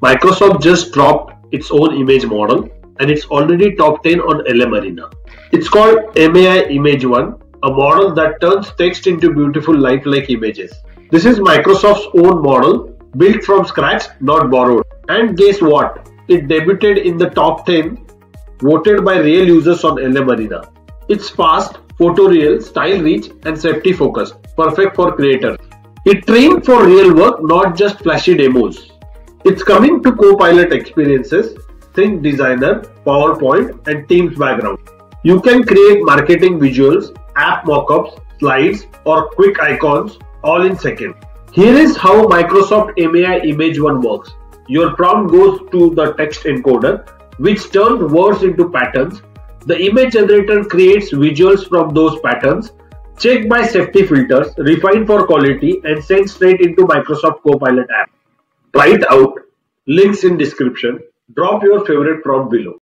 Microsoft just dropped its own image model and it's already top 10 on LM Arena. It's called MAI Image 1, a model that turns text into beautiful lifelike images. This is Microsoft's own model, built from scratch, not borrowed. And guess what? It debuted in the top 10 voted by real users on LM Arena. It's fast, photoreal, style rich, and safety focused, perfect for creators. It trained for real work, not just flashy demos. It's coming to Copilot experiences, Think Designer, PowerPoint, and Teams background. You can create marketing visuals, app mockups, slides, or quick icons all in seconds. Here is how Microsoft MAI Image 1 works. Your prompt goes to the text encoder, which turns words into patterns. The image generator creates visuals from those patterns, checked by safety filters, refined for quality, and sent straight into Microsoft Copilot app. Try it out. Links in description. Drop your favorite prompt below.